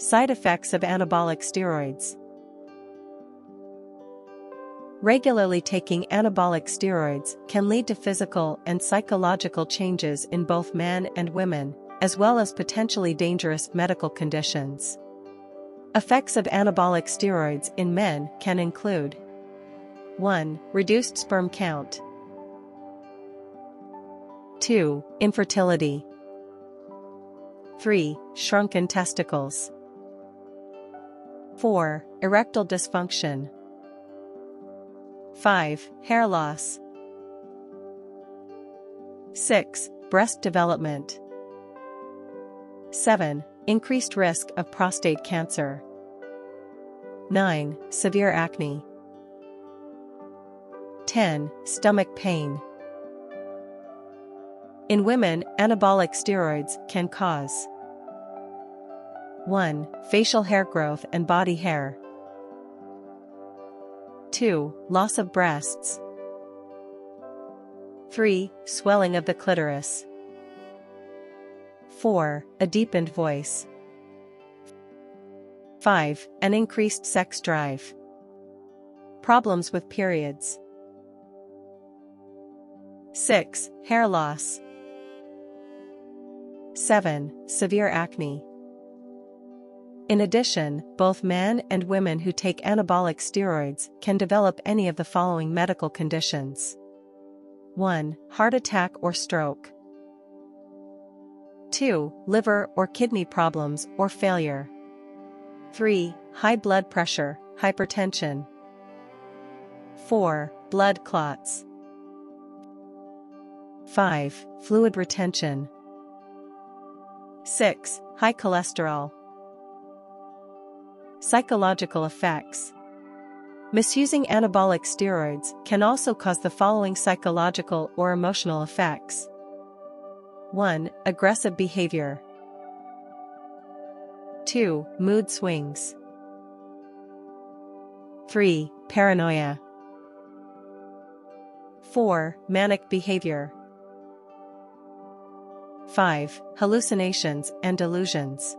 Side effects of anabolic steroids. Regularly taking anabolic steroids can lead to physical and psychological changes in both men and women, as well as potentially dangerous medical conditions. Effects of anabolic steroids in men can include 1. Reduced sperm count. 2. Infertility. 3. Shrunken testicles. 4. Erectile dysfunction. 5. Hair loss. 6. Breast development. 7. Increased risk of prostate cancer. 9. Severe acne. 10. Stomach pain. In women, anabolic steroids can cause 1. Facial hair growth and body hair. 2. Loss of breasts. 3. Swelling of the clitoris. 4. A deepened voice. 5. An increased sex drive. Problems with periods. 6. Hair loss. 7. Severe acne. In addition, both men and women who take anabolic steroids can develop any of the following medical conditions 1. Heart attack or stroke. 2. Liver or kidney problems or failure. 3. High blood pressure, hypertension. 4. Blood clots. 5. Fluid retention. 6. High cholesterol. Psychological effects. Misusing anabolic steroids can also cause the following psychological or emotional effects 1. Aggressive behavior, 2. Mood swings, 3. Paranoia, 4. Manic behavior, 5. Hallucinations and delusions.